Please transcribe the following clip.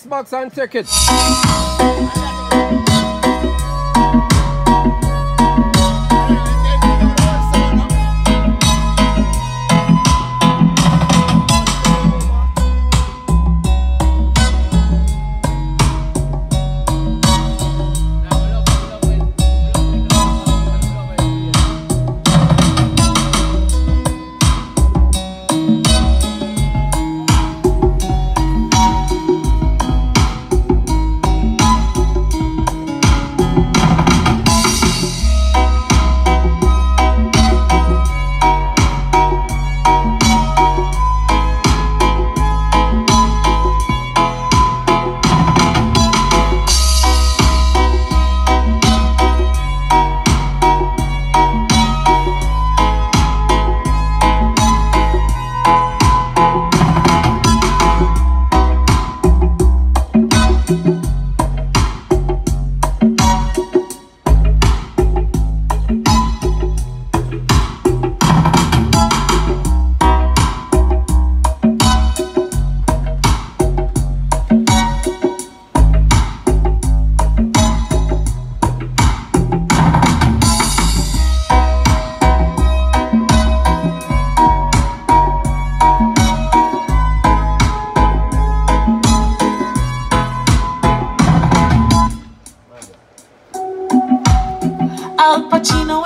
Xbox on it. Al Pacino